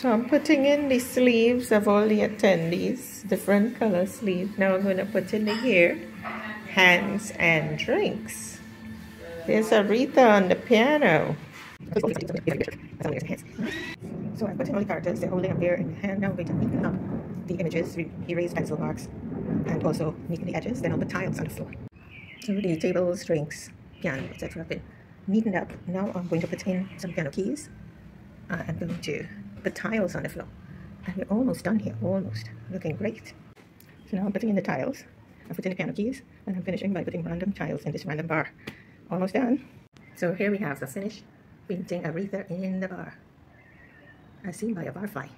So I'm putting in the sleeves of all the attendees, different color sleeves. Now I'm going to put in the hair, hands, and drinks. There's Aretha on the piano. So I put in all the characters, they're holding up here in hand. Now I'm going up the images, erase pencil marks, and also neaten the edges. Then all the tiles on the floor. So the tables, drinks, piano, etc. have been neatened up. Now I'm going to put in some piano keys. Uh, I'm going to the tiles on the floor. And we're almost done here, almost. Looking great. So now I'm putting in the tiles. I'm putting the piano keys, and I'm finishing by putting random tiles in this random bar. Almost done. So here we have the finished painting Aretha in the bar. As seen by a barfly.